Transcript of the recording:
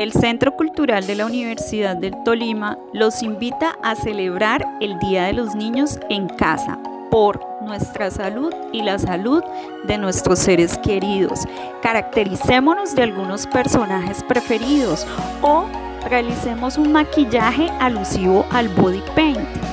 el Centro Cultural de la Universidad del Tolima los invita a celebrar el Día de los Niños en casa por nuestra salud y la salud de nuestros seres queridos. Caractericémonos de algunos personajes preferidos o realicemos un maquillaje alusivo al body paint.